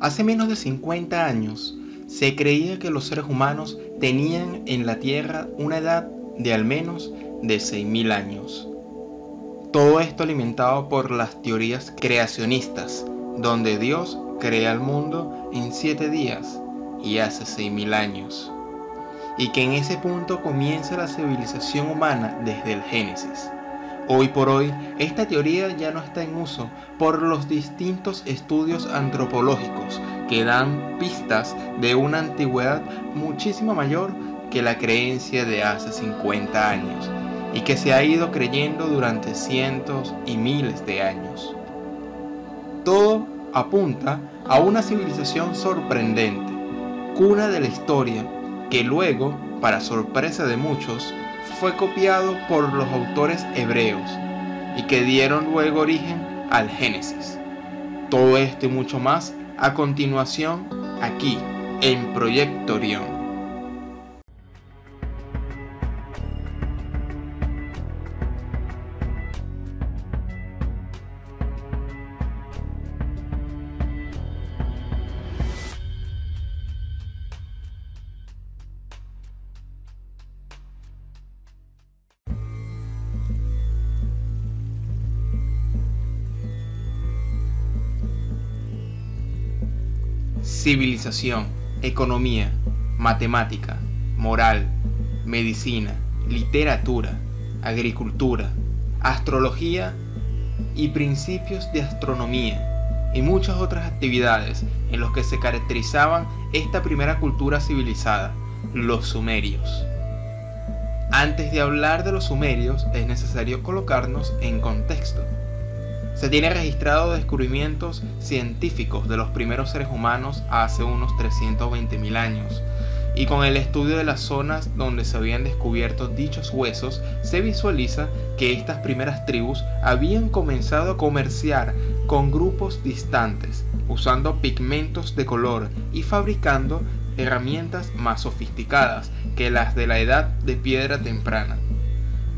Hace menos de 50 años, se creía que los seres humanos tenían en la Tierra una edad de al menos de 6.000 años. Todo esto alimentado por las teorías creacionistas, donde Dios crea el mundo en 7 días y hace 6.000 años. Y que en ese punto comienza la civilización humana desde el Génesis. Hoy por hoy, esta teoría ya no está en uso por los distintos estudios antropológicos que dan pistas de una antigüedad muchísimo mayor que la creencia de hace 50 años y que se ha ido creyendo durante cientos y miles de años. Todo apunta a una civilización sorprendente, cuna de la historia, que luego, para sorpresa de muchos, fue copiado por los autores hebreos y que dieron luego origen al Génesis. Todo esto y mucho más a continuación aquí en Proyecto Orión. Civilización, economía, matemática, moral, medicina, literatura, agricultura, astrología y principios de astronomía y muchas otras actividades en los que se caracterizaban esta primera cultura civilizada, los sumerios. Antes de hablar de los sumerios es necesario colocarnos en contexto. Se tiene registrado descubrimientos científicos de los primeros seres humanos hace unos 320.000 años, y con el estudio de las zonas donde se habían descubierto dichos huesos, se visualiza que estas primeras tribus habían comenzado a comerciar con grupos distantes, usando pigmentos de color y fabricando herramientas más sofisticadas que las de la edad de piedra temprana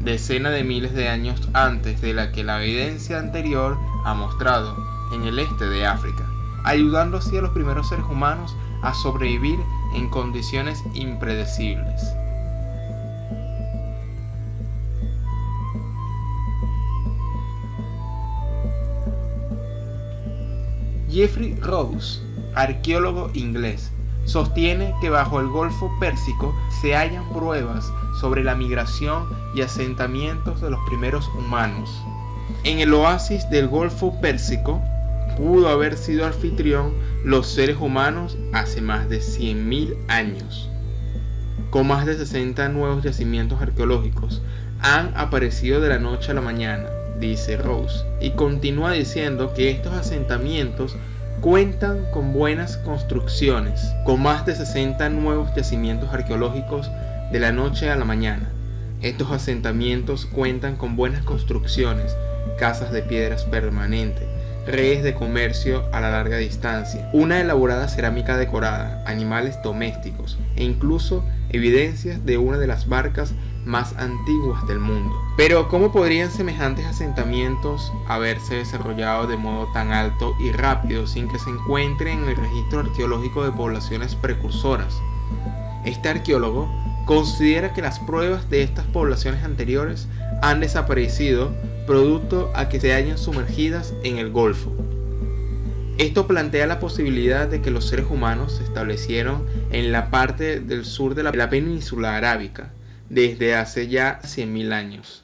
decenas de miles de años antes de la que la evidencia anterior ha mostrado en el este de África, ayudando así a los primeros seres humanos a sobrevivir en condiciones impredecibles. Jeffrey Rose, arqueólogo inglés, sostiene que bajo el Golfo Pérsico se hallan pruebas sobre la migración y asentamientos de los primeros humanos. En el oasis del Golfo Pérsico pudo haber sido anfitrión los seres humanos hace más de 100.000 años. Con más de 60 nuevos yacimientos arqueológicos han aparecido de la noche a la mañana, dice Rose, y continúa diciendo que estos asentamientos cuentan con buenas construcciones, con más de 60 nuevos yacimientos arqueológicos de la noche a la mañana. Estos asentamientos cuentan con buenas construcciones, casas de piedras permanentes, redes de comercio a la larga distancia, una elaborada cerámica decorada, animales domésticos e incluso evidencias de una de las barcas más antiguas del mundo. Pero ¿cómo podrían semejantes asentamientos haberse desarrollado de modo tan alto y rápido sin que se encuentre en el registro arqueológico de poblaciones precursoras? Este arqueólogo considera que las pruebas de estas poblaciones anteriores han desaparecido producto a que se hayan sumergidas en el Golfo. Esto plantea la posibilidad de que los seres humanos se establecieron en la parte del sur de la península arábica desde hace ya 100.000 años.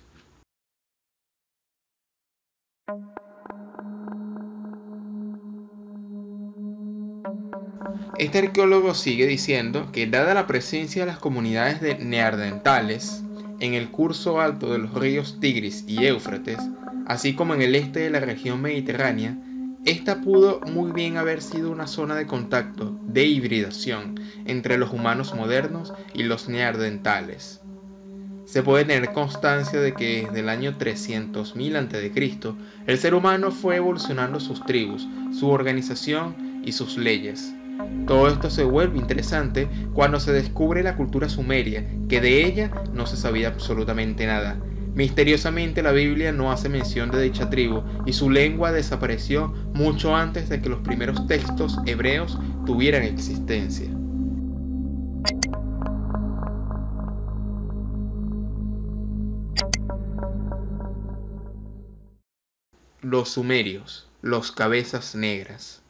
Este arqueólogo sigue diciendo que dada la presencia de las comunidades de neandertales en el curso alto de los ríos Tigris y Éufrates, así como en el este de la región mediterránea, esta pudo muy bien haber sido una zona de contacto, de hibridación, entre los humanos modernos y los neandertales. Se puede tener constancia de que desde el año 300.000 a.C., el ser humano fue evolucionando sus tribus, su organización y sus leyes. Todo esto se vuelve interesante cuando se descubre la cultura sumeria, que de ella no se sabía absolutamente nada, Misteriosamente la Biblia no hace mención de dicha tribu y su lengua desapareció mucho antes de que los primeros textos hebreos tuvieran existencia. Los sumerios, los cabezas negras.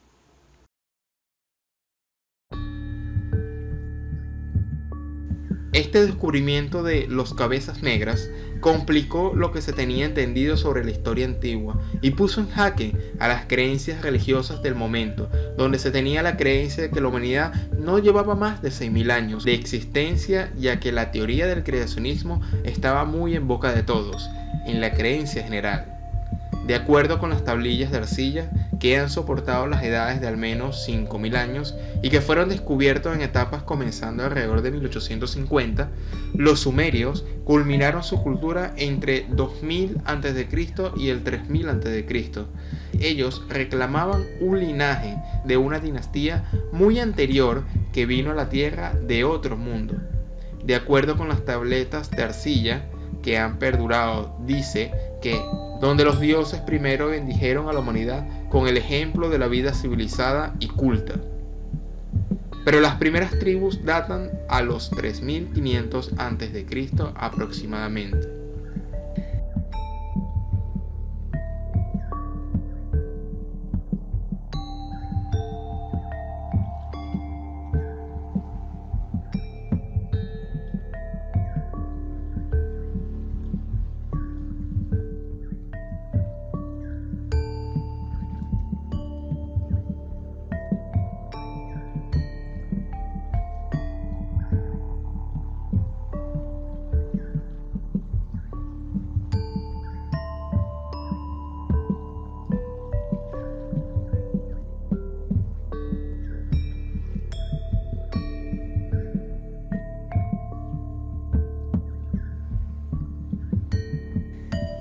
Este descubrimiento de los cabezas negras complicó lo que se tenía entendido sobre la historia antigua y puso en jaque a las creencias religiosas del momento, donde se tenía la creencia de que la humanidad no llevaba más de 6.000 años de existencia, ya que la teoría del creacionismo estaba muy en boca de todos, en la creencia general. De acuerdo con las tablillas de arcilla que han soportado las edades de al menos 5.000 años y que fueron descubiertos en etapas comenzando alrededor de 1850, los sumerios culminaron su cultura entre 2000 a.C. y el 3000 a.C. Ellos reclamaban un linaje de una dinastía muy anterior que vino a la tierra de otro mundo. De acuerdo con las tabletas de arcilla que han perdurado, dice que donde los dioses primero bendijeron a la humanidad con el ejemplo de la vida civilizada y culta. Pero las primeras tribus datan a los 3500 a.C. aproximadamente.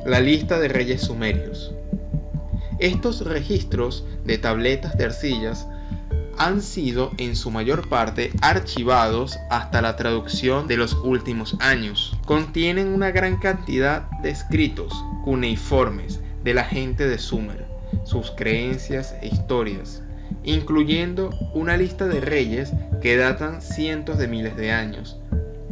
La lista de reyes sumerios. Estos registros de tabletas de arcillas han sido en su mayor parte archivados hasta la traducción de los últimos años. Contienen una gran cantidad de escritos cuneiformes de la gente de Sumer, sus creencias e historias, incluyendo una lista de reyes que datan cientos de miles de años,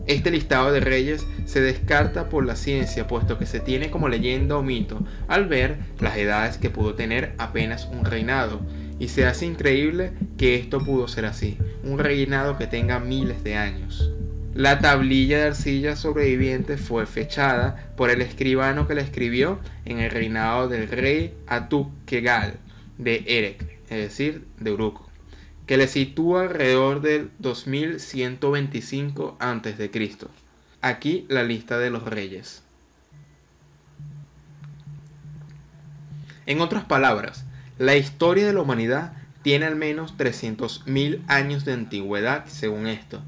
este listado de reyes se descarta por la ciencia puesto que se tiene como leyenda o mito al ver las edades que pudo tener apenas un reinado y se hace increíble que esto pudo ser así, un reinado que tenga miles de años. La tablilla de arcilla sobreviviente fue fechada por el escribano que la escribió en el reinado del rey Atuk-Kegal de Erek, es decir, de Uruko que le sitúa alrededor del 2125 a.C. Aquí la lista de los reyes. En otras palabras, la historia de la humanidad tiene al menos 300.000 años de antigüedad según esto.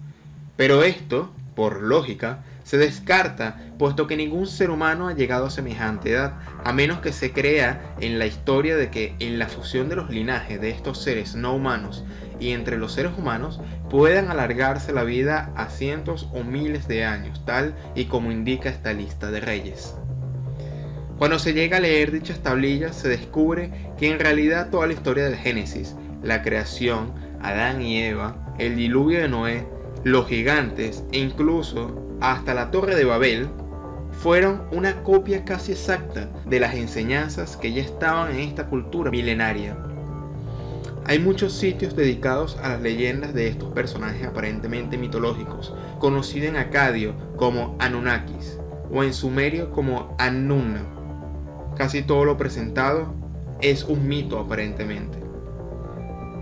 Pero esto, por lógica, se descarta, puesto que ningún ser humano ha llegado a semejante edad, a menos que se crea en la historia de que en la fusión de los linajes de estos seres no humanos y entre los seres humanos puedan alargarse la vida a cientos o miles de años, tal y como indica esta lista de reyes. Cuando se llega a leer dichas tablillas se descubre que en realidad toda la historia del Génesis, la creación, Adán y Eva, el diluvio de Noé, los gigantes e incluso hasta la Torre de Babel fueron una copia casi exacta de las enseñanzas que ya estaban en esta cultura milenaria. Hay muchos sitios dedicados a las leyendas de estos personajes aparentemente mitológicos, conocidos en acadio como Anunnakis o en sumerio como Annunna. Casi todo lo presentado es un mito aparentemente.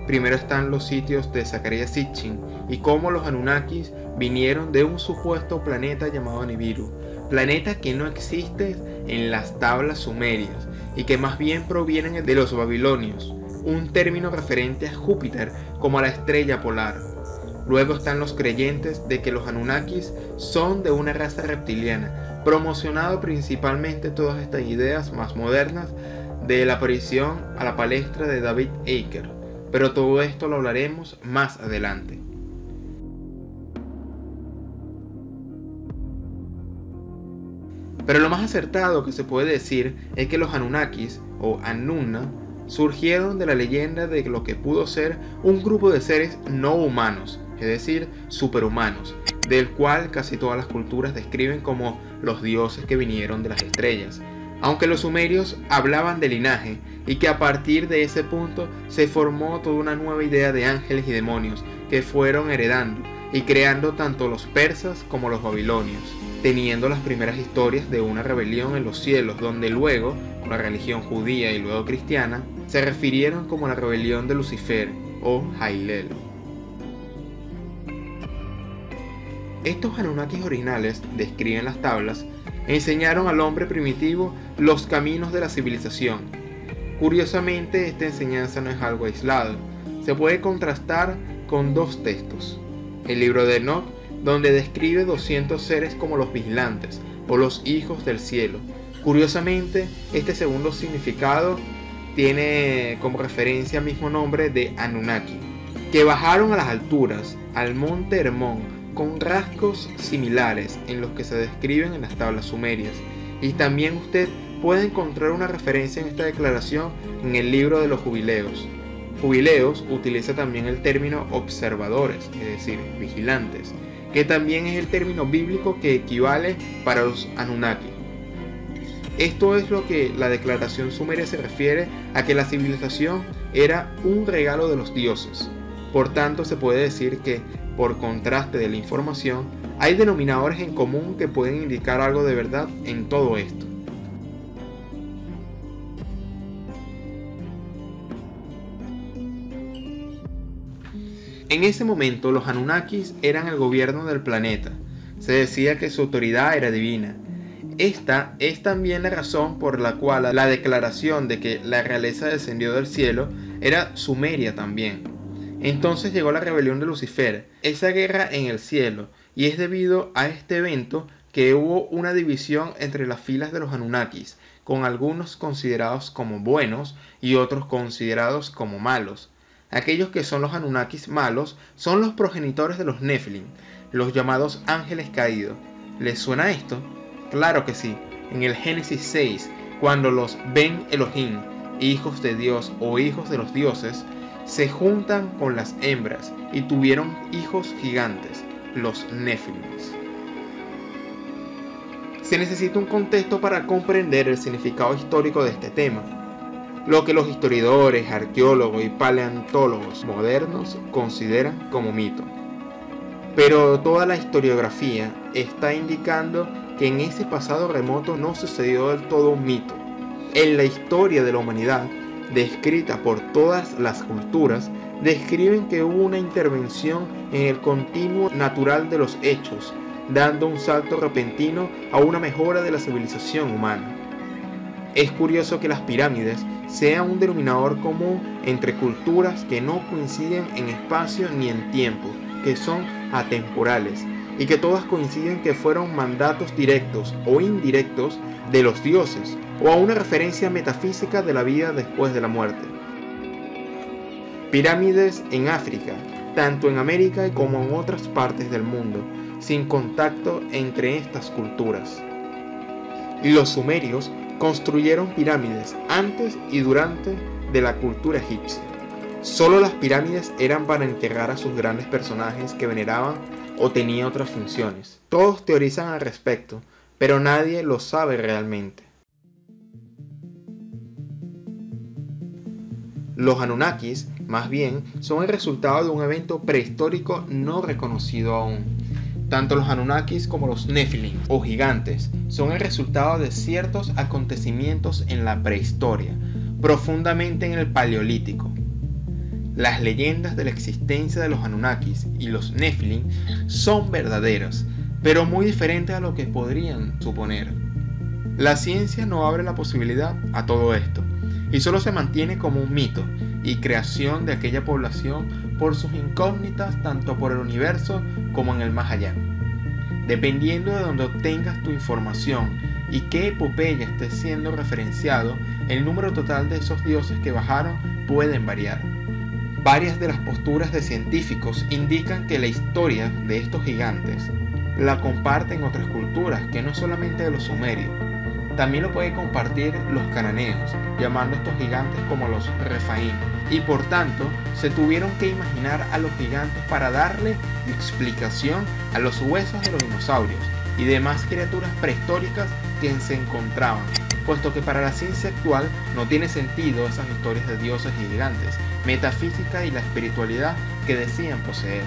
Primero están los sitios de Zacarías Sitchin y cómo los Anunnakis vinieron de un supuesto planeta llamado Nibiru, planeta que no existe en las tablas sumerias y que más bien provienen de los babilonios, un término referente a Júpiter como a la estrella polar. Luego están los creyentes de que los Anunnakis son de una raza reptiliana, promocionado principalmente todas estas ideas más modernas de la aparición a la palestra de David Aker, pero todo esto lo hablaremos más adelante. Pero lo más acertado que se puede decir es que los Anunnakis, o Anunna, surgieron de la leyenda de lo que pudo ser un grupo de seres no humanos, es decir, superhumanos, del cual casi todas las culturas describen como los dioses que vinieron de las estrellas, aunque los sumerios hablaban de linaje y que a partir de ese punto se formó toda una nueva idea de ángeles y demonios que fueron heredando y creando tanto los persas como los babilonios, teniendo las primeras historias de una rebelión en los cielos donde luego, con la religión judía y luego cristiana, se refirieron como la rebelión de Lucifer o Hailel. Estos Anunnakis originales, describen las tablas, enseñaron al hombre primitivo los caminos de la civilización. Curiosamente, esta enseñanza no es algo aislado. Se puede contrastar con dos textos. El libro de Enoch, donde describe 200 seres como los vigilantes o los hijos del cielo. Curiosamente, este segundo significado tiene como referencia el mismo nombre de Anunnaki, que bajaron a las alturas, al monte Hermón, con rasgos similares en los que se describen en las tablas sumerias. Y también usted puede encontrar una referencia en esta declaración en el libro de los jubileos. Jubileos utiliza también el término observadores, es decir, vigilantes, que también es el término bíblico que equivale para los Anunnaki. Esto es lo que la declaración sumeria se refiere a que la civilización era un regalo de los dioses. Por tanto, se puede decir que por contraste de la información, hay denominadores en común que pueden indicar algo de verdad en todo esto. En ese momento los Anunnakis eran el gobierno del planeta. Se decía que su autoridad era divina. Esta es también la razón por la cual la declaración de que la realeza descendió del cielo era sumeria también. Entonces llegó la rebelión de Lucifer, esa guerra en el cielo, y es debido a este evento que hubo una división entre las filas de los Anunnakis, con algunos considerados como buenos y otros considerados como malos. Aquellos que son los Anunnakis malos son los progenitores de los Nephilim, los llamados ángeles caídos. ¿Les suena esto? Claro que sí. En el Génesis 6, cuando los Ben Elohim, hijos de Dios o hijos de los dioses, se juntan con las hembras y tuvieron hijos gigantes, los Néfilims. Se necesita un contexto para comprender el significado histórico de este tema, lo que los historiadores, arqueólogos y paleontólogos modernos consideran como mito. Pero toda la historiografía está indicando que en ese pasado remoto no sucedió del todo un mito. En la historia de la humanidad descrita por todas las culturas, describen que hubo una intervención en el continuo natural de los hechos, dando un salto repentino a una mejora de la civilización humana. Es curioso que las pirámides sean un denominador común entre culturas que no coinciden en espacio ni en tiempo, que son atemporales, y que todas coinciden que fueron mandatos directos o indirectos de los dioses, o a una referencia metafísica de la vida después de la muerte. Pirámides en África, tanto en América como en otras partes del mundo, sin contacto entre estas culturas. Los sumerios construyeron pirámides antes y durante de la cultura egipcia. Solo las pirámides eran para enterrar a sus grandes personajes que veneraban o tenían otras funciones. Todos teorizan al respecto, pero nadie lo sabe realmente. Los Anunnakis, más bien, son el resultado de un evento prehistórico no reconocido aún. Tanto los Anunnakis como los Nephilim o gigantes son el resultado de ciertos acontecimientos en la prehistoria, profundamente en el Paleolítico. Las leyendas de la existencia de los Anunnakis y los Nephilim son verdaderas, pero muy diferentes a lo que podrían suponer. La ciencia no abre la posibilidad a todo esto, y solo se mantiene como un mito y creación de aquella población por sus incógnitas tanto por el universo como en el más allá. Dependiendo de donde obtengas tu información y qué epopeya esté siendo referenciado, el número total de esos dioses que bajaron pueden variar. Varias de las posturas de científicos indican que la historia de estos gigantes la comparten otras culturas, que no solamente de los sumerios. También lo pueden compartir los cananeos, llamando a estos gigantes como los Refaim. Y por tanto, se tuvieron que imaginar a los gigantes para darle explicación a los huesos de los dinosaurios y demás criaturas prehistóricas que se encontraban, puesto que para la ciencia actual no tiene sentido esas historias de dioses y gigantes, metafísica y la espiritualidad que decían poseer.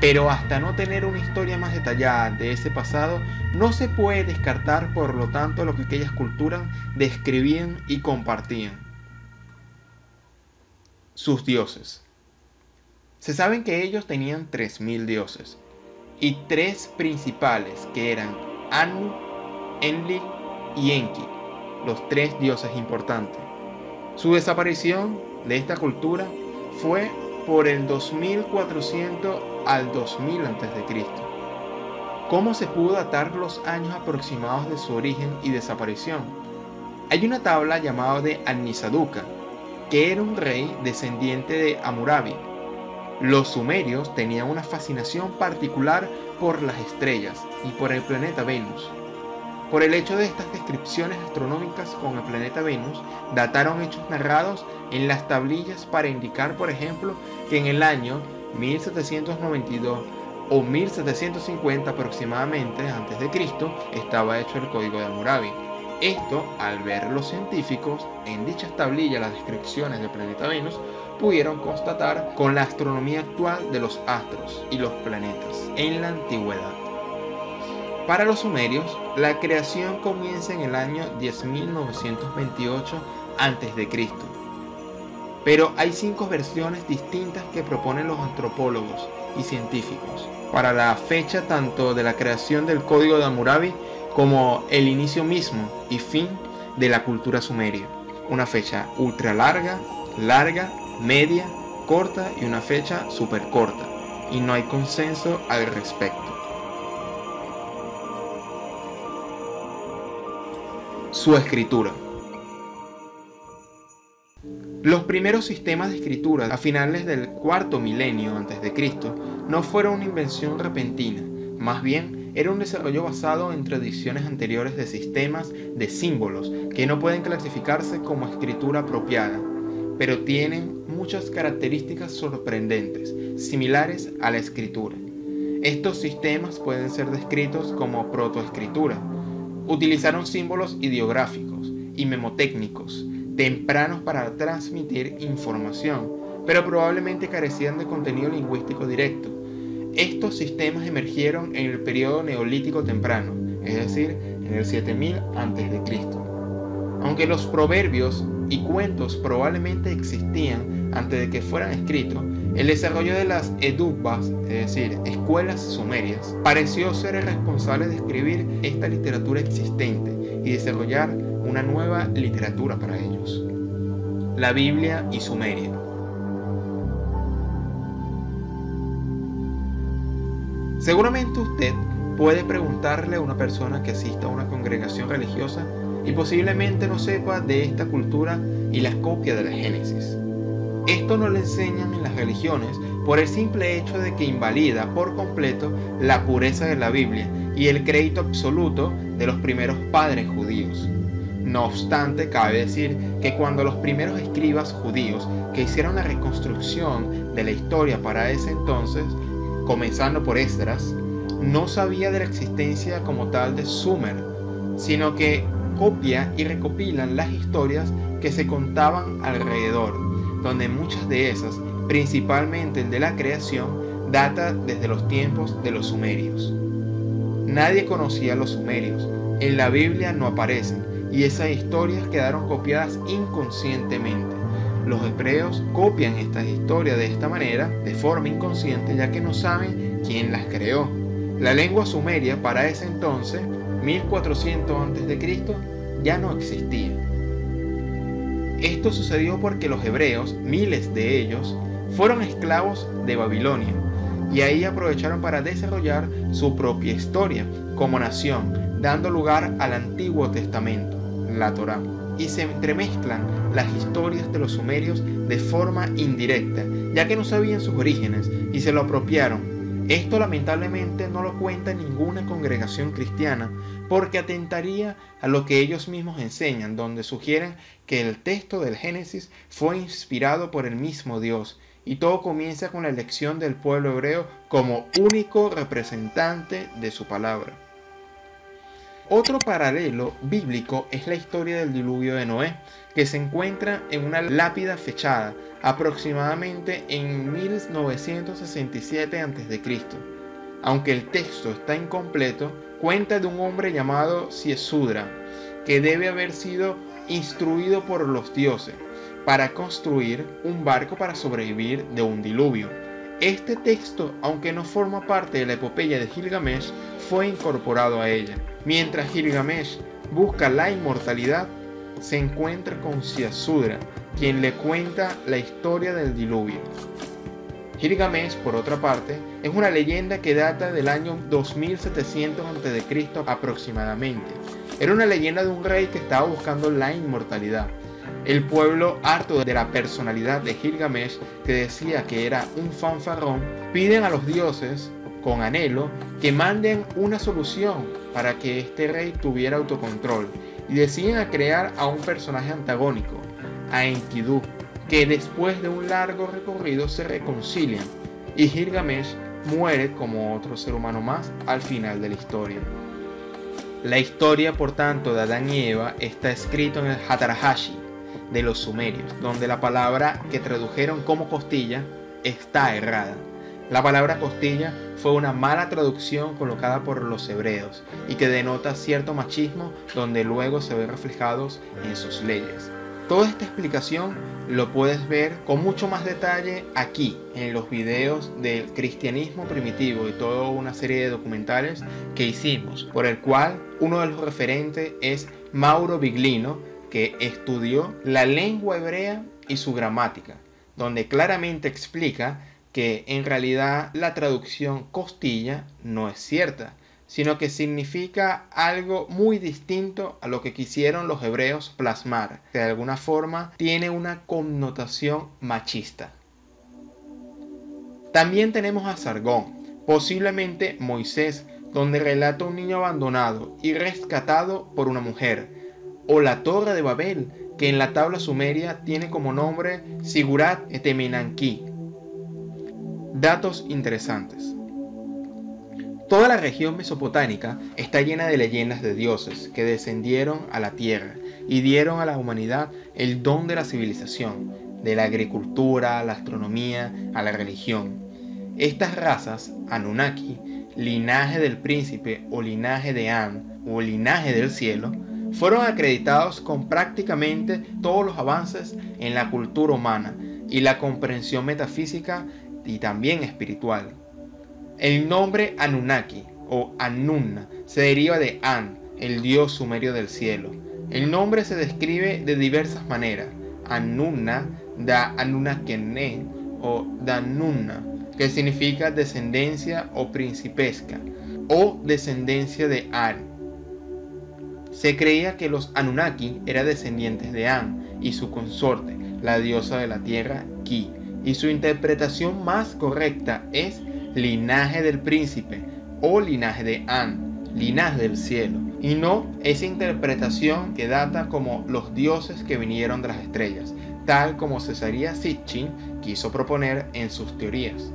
Pero hasta no tener una historia más detallada de ese pasado, no se puede descartar por lo tanto lo que aquellas culturas describían y compartían. Sus dioses. Se saben que ellos tenían 3.000 dioses, y tres principales que eran Anu, Enlil y Enki, los tres dioses importantes. Su desaparición de esta cultura fue por el 2400 al 2000 a.C. ¿Cómo se pudo datar los años aproximados de su origen y desaparición? Hay una tabla llamada de Anisaduka, que era un rey descendiente de Amurabi. Los sumerios tenían una fascinación particular por las estrellas y por el planeta Venus. Por el hecho de estas descripciones astronómicas con el planeta Venus, dataron hechos narrados en las tablillas para indicar, por ejemplo, que en el año 1792 o 1750 aproximadamente antes de Cristo estaba hecho el código de Hammurabi. Esto, al ver los científicos en dichas tablillas las descripciones del planeta Venus, pudieron constatar con la astronomía actual de los astros y los planetas en la antigüedad. Para los sumerios, la creación comienza en el año 10.928 a.C pero hay cinco versiones distintas que proponen los antropólogos y científicos para la fecha tanto de la creación del código de Hammurabi como el inicio mismo y fin de la cultura sumeria. Una fecha ultra larga, larga, media, corta y una fecha súper corta. Y no hay consenso al respecto. Su escritura. Los primeros sistemas de escritura a finales del cuarto milenio antes de Cristo no fueron una invención repentina, más bien era un desarrollo basado en tradiciones anteriores de sistemas de símbolos que no pueden clasificarse como escritura apropiada, pero tienen muchas características sorprendentes, similares a la escritura. Estos sistemas pueden ser descritos como protoescritura. Utilizaron símbolos ideográficos y memotécnicos tempranos para transmitir información, pero probablemente carecían de contenido lingüístico directo. Estos sistemas emergieron en el periodo neolítico temprano, es decir, en el 7000 a.C. Aunque los proverbios y cuentos probablemente existían antes de que fueran escritos, el desarrollo de las edubas, es decir, escuelas sumerias, pareció ser el responsable de escribir esta literatura existente y desarrollar una nueva literatura para ellos. La Biblia y Sumeria. Seguramente usted puede preguntarle a una persona que asista a una congregación religiosa y posiblemente no sepa de esta cultura y las copias de la Génesis. Esto no le enseñan en las religiones por el simple hecho de que invalida por completo la pureza de la Biblia y el crédito absoluto de los primeros padres judíos. No obstante, cabe decir que cuando los primeros escribas judíos que hicieron la reconstrucción de la historia para ese entonces, comenzando por Esdras, no sabía de la existencia como tal de Sumer, sino que copia y recopilan las historias que se contaban alrededor, donde muchas de esas, principalmente el de la creación, data desde los tiempos de los sumerios. Nadie conocía a los sumerios, en la Biblia no aparecen, y esas historias quedaron copiadas inconscientemente. Los hebreos copian estas historias de esta manera, de forma inconsciente, ya que no saben quién las creó. La lengua sumeria para ese entonces, 1400 a.C., ya no existía. Esto sucedió porque los hebreos, miles de ellos, fueron esclavos de Babilonia y ahí aprovecharon para desarrollar su propia historia como nación, dando lugar al Antiguo Testamento la Torá, y se entremezclan las historias de los sumerios de forma indirecta, ya que no sabían sus orígenes y se lo apropiaron. Esto lamentablemente no lo cuenta ninguna congregación cristiana porque atentaría a lo que ellos mismos enseñan, donde sugieren que el texto del Génesis fue inspirado por el mismo Dios y todo comienza con la elección del pueblo hebreo como único representante de su palabra. Otro paralelo bíblico es la historia del diluvio de Noé, que se encuentra en una lápida fechada aproximadamente en 1967 a.C. Aunque el texto está incompleto, cuenta de un hombre llamado Siesudra, que debe haber sido instruido por los dioses para construir un barco para sobrevivir de un diluvio. Este texto, aunque no forma parte de la epopeya de Gilgamesh, fue incorporado a ella. Mientras Gilgamesh busca la inmortalidad, se encuentra con Siasudra, quien le cuenta la historia del diluvio. Gilgamesh, por otra parte, es una leyenda que data del año 2700 a.C. aproximadamente. Era una leyenda de un rey que estaba buscando la inmortalidad. El pueblo, harto de la personalidad de Gilgamesh, que decía que era un fanfarrón, piden a los dioses, con anhelo, que manden una solución para que este rey tuviera autocontrol y deciden crear a un personaje antagónico, a Enkidu, que después de un largo recorrido se reconcilian y Gilgamesh muere como otro ser humano más al final de la historia. La historia, por tanto, de Adán y Eva está escrito en el Hatarahashi, de los sumerios, donde la palabra que tradujeron como costilla está errada. La palabra costilla fue una mala traducción colocada por los hebreos y que denota cierto machismo donde luego se ve reflejados en sus leyes. Toda esta explicación lo puedes ver con mucho más detalle aquí en los videos del cristianismo primitivo y toda una serie de documentales que hicimos, por el cual uno de los referentes es Mauro Biglino, que estudió la lengua hebrea y su gramática, donde claramente explica que en realidad la traducción costilla no es cierta, sino que significa algo muy distinto a lo que quisieron los hebreos plasmar, que de alguna forma tiene una connotación machista. También tenemos a Sargón, posiblemente Moisés, donde relata un niño abandonado y rescatado por una mujer, o la Torre de Babel, que en la tabla sumeria tiene como nombre Sigurat Etemenanki. Datos interesantes. Toda la región mesopotámica está llena de leyendas de dioses que descendieron a la tierra y dieron a la humanidad el don de la civilización, de la agricultura, la astronomía, a la religión. Estas razas, Anunnaki, linaje del príncipe o linaje de An o linaje del cielo, fueron acreditados con prácticamente todos los avances en la cultura humana y la comprensión metafísica y también espiritual. El nombre Anunnaki o Anunna se deriva de An, el dios sumerio del cielo. El nombre se describe de diversas maneras. Anunna da Anunnakene o Danunna, que significa descendencia o principesca, o descendencia de An se creía que los Anunnaki eran descendientes de An y su consorte, la diosa de la tierra Ki, y su interpretación más correcta es linaje del príncipe o linaje de An, linaje del cielo, y no esa interpretación que data como los dioses que vinieron de las estrellas, tal como Cesaria Sitchin quiso proponer en sus teorías.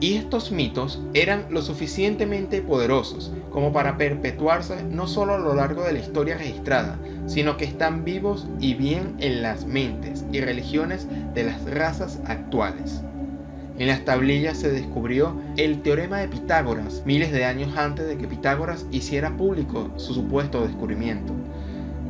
Y estos mitos eran lo suficientemente poderosos como para perpetuarse no solo a lo largo de la historia registrada, sino que están vivos y bien en las mentes y religiones de las razas actuales. En las tablillas se descubrió el teorema de Pitágoras miles de años antes de que Pitágoras hiciera público su supuesto descubrimiento,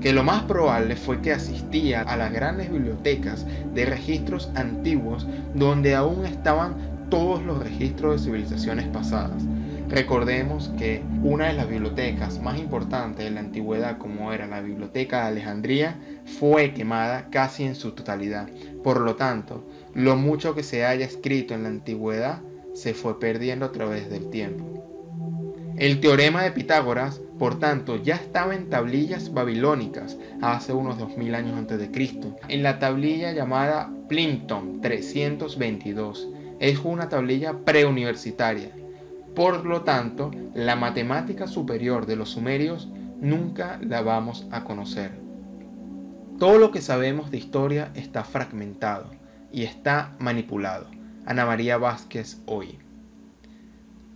que lo más probable fue que asistía a las grandes bibliotecas de registros antiguos donde aún estaban todos los registros de civilizaciones pasadas. Recordemos que una de las bibliotecas más importantes de la antigüedad, como era la Biblioteca de Alejandría, fue quemada casi en su totalidad. Por lo tanto, lo mucho que se haya escrito en la antigüedad se fue perdiendo a través del tiempo. El teorema de Pitágoras, por tanto, ya estaba en tablillas babilónicas hace unos 2000 años antes de Cristo, en la tablilla llamada Plimpton 322 es una tablilla preuniversitaria. Por lo tanto, la matemática superior de los sumerios nunca la vamos a conocer. Todo lo que sabemos de historia está fragmentado y está manipulado. Ana María Vázquez hoy.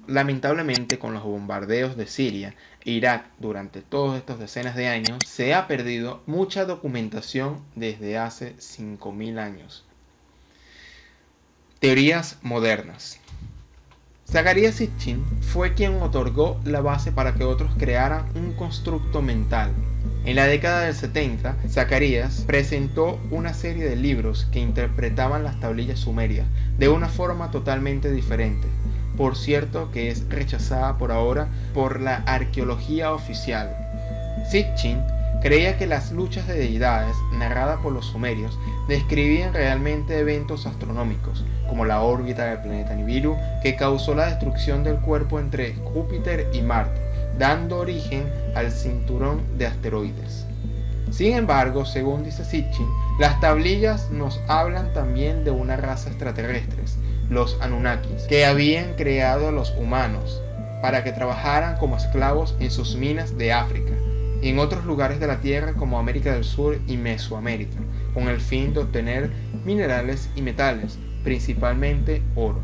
Lamentablemente con los bombardeos de Siria e Irak durante todos estos decenas de años, se ha perdido mucha documentación desde hace 5.000 años. Teorías modernas. Zacarías Sitchin fue quien otorgó la base para que otros crearan un constructo mental. En la década del 70, Zacarías presentó una serie de libros que interpretaban las tablillas sumerias de una forma totalmente diferente. Por cierto que es rechazada por ahora por la arqueología oficial. Sitchin creía que las luchas de deidades narradas por los sumerios describían realmente eventos astronómicos, como la órbita del planeta Nibiru, que causó la destrucción del cuerpo entre Júpiter y Marte, dando origen al cinturón de asteroides. Sin embargo, según dice Sitchin, las tablillas nos hablan también de una raza extraterrestres, los Anunnakis, que habían creado a los humanos para que trabajaran como esclavos en sus minas de África y en otros lugares de la Tierra como América del Sur y Mesoamérica, con el fin de obtener minerales y metales, principalmente oro.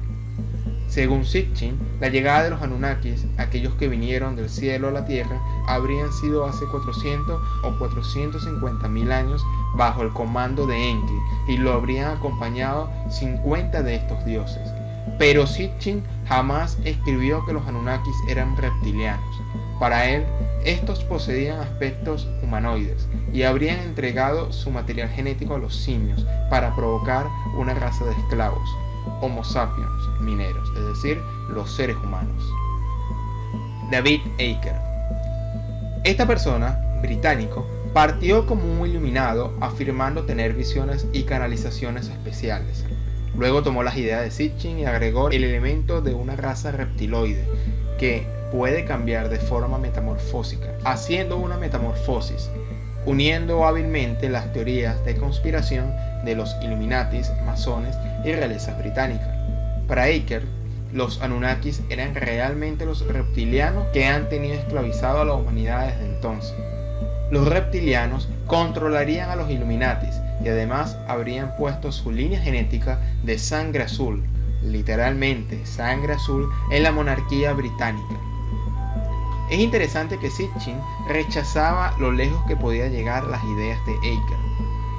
Según Sitchin, la llegada de los Anunnakis, aquellos que vinieron del cielo a la tierra, habrían sido hace 400 o 450 mil años bajo el comando de Enki y lo habrían acompañado 50 de estos dioses. Pero Sitchin jamás escribió que los Anunnakis eran reptilianos. Para él, estos poseían aspectos humanoides y habrían entregado su material genético a los simios para provocar una raza de esclavos, Homo sapiens mineros, es decir, los seres humanos. David Aker. Esta persona, británico, partió como un iluminado afirmando tener visiones y canalizaciones especiales. Luego tomó las ideas de Sitchin y agregó el elemento de una raza reptiloide que puede cambiar de forma metamorfósica, haciendo una metamorfosis, uniendo hábilmente las teorías de conspiración de los Illuminatis, masones y realeza británica. Para Aker, los Anunnakis eran realmente los reptilianos que han tenido esclavizado a la humanidad desde entonces. Los reptilianos controlarían a los Illuminatis y además habrían puesto su línea genética de sangre azul, literalmente sangre azul, en la monarquía británica. Es interesante que Sitchin rechazaba lo lejos que podía llegar las ideas de Aker,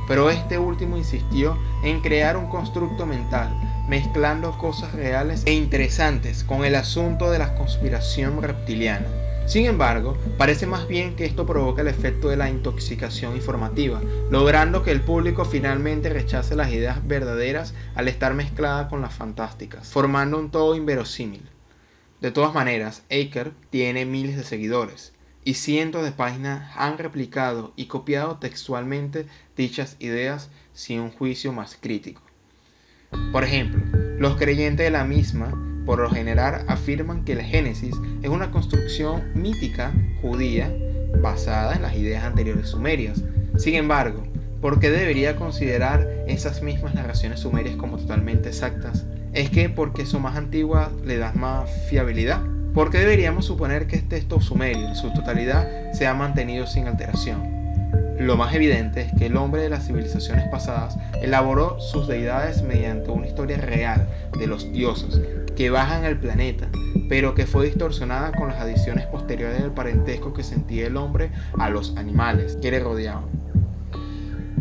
pero este último insistió en crear un constructo mental, mezclando cosas reales e interesantes con el asunto de la conspiración reptiliana. Sin embargo, parece más bien que esto provoca el efecto de la intoxicación informativa, logrando que el público finalmente rechace las ideas verdaderas al estar mezcladas con las fantásticas, formando un todo inverosímil. De todas maneras, Aker tiene miles de seguidores y cientos de páginas han replicado y copiado textualmente dichas ideas sin un juicio más crítico. Por ejemplo, los creyentes de la misma, por lo general, afirman que el Génesis es una construcción mítica judía basada en las ideas anteriores sumerias. Sin embargo, ¿por qué debería considerar esas mismas narraciones sumerias como totalmente exactas es que porque son más antiguas le das más fiabilidad. ¿Por qué deberíamos suponer que este texto sumerio en su totalidad se ha mantenido sin alteración? Lo más evidente es que el hombre de las civilizaciones pasadas elaboró sus deidades mediante una historia real de los dioses que bajan al planeta, pero que fue distorsionada con las adiciones posteriores del parentesco que sentía el hombre a los animales que le rodeaban.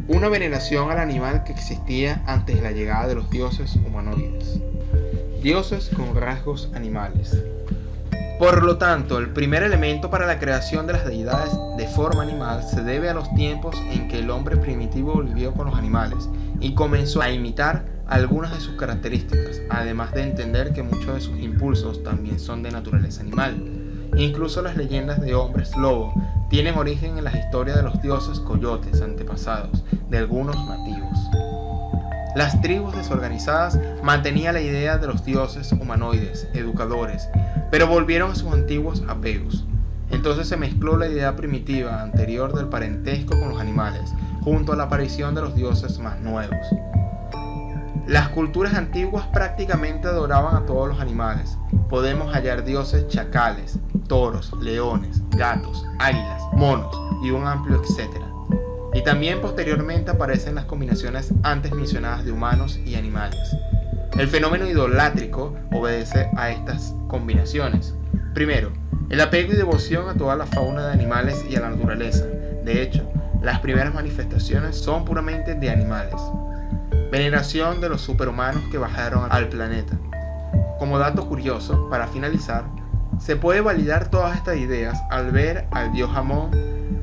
Una veneración al animal que existía antes de la llegada de los dioses humanoides. Dioses con rasgos animales. Por lo tanto, el primer elemento para la creación de las deidades de forma animal se debe a los tiempos en que el hombre primitivo vivió con los animales y comenzó a imitar algunas de sus características, además de entender que muchos de sus impulsos también son de naturaleza animal. Incluso las leyendas de hombres lobo tienen origen en las historias de los dioses coyotes antepasados de algunos nativos. Las tribus desorganizadas mantenían la idea de los dioses humanoides, educadores, pero volvieron a sus antiguos apegos. Entonces se mezcló la idea primitiva anterior del parentesco con los animales, junto a la aparición de los dioses más nuevos. Las culturas antiguas prácticamente adoraban a todos los animales. Podemos hallar dioses chacales, toros, leones, gatos, águilas, monos y un amplio etcétera. Y también posteriormente aparecen las combinaciones antes mencionadas de humanos y animales. El fenómeno idolátrico obedece a estas combinaciones. Primero, el apego y devoción a toda la fauna de animales y a la naturaleza. De hecho, las primeras manifestaciones son puramente de animales. Veneración de los superhumanos que bajaron al planeta. Como dato curioso, para finalizar, se puede validar todas estas ideas al ver al dios Amón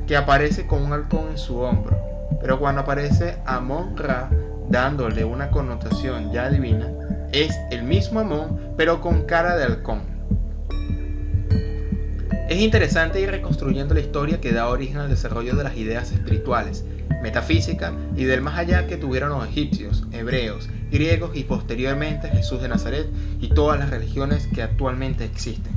que aparece con un halcón en su hombro, pero cuando aparece Amón Ra dándole una connotación ya divina, es el mismo Amón pero con cara de halcón. Es interesante ir reconstruyendo la historia que da origen al desarrollo de las ideas espirituales, metafísica y del más allá que tuvieron los egipcios, hebreos, griegos y posteriormente Jesús de Nazaret y todas las religiones que actualmente existen.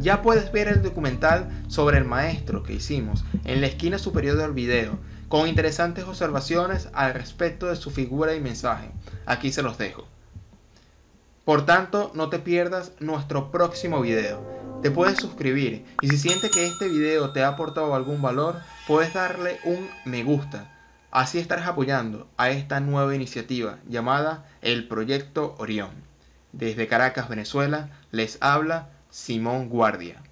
Ya puedes ver el documental sobre el maestro que hicimos en la esquina superior del video, con interesantes observaciones al respecto de su figura y mensaje. Aquí se los dejo. Por tanto, no te pierdas nuestro próximo video. Te puedes suscribir y si sientes que este video te ha aportado algún valor, puedes darle un me gusta. Así estarás apoyando a esta nueva iniciativa llamada el Proyecto Orión. Desde Caracas, Venezuela, les habla Simón Guardia.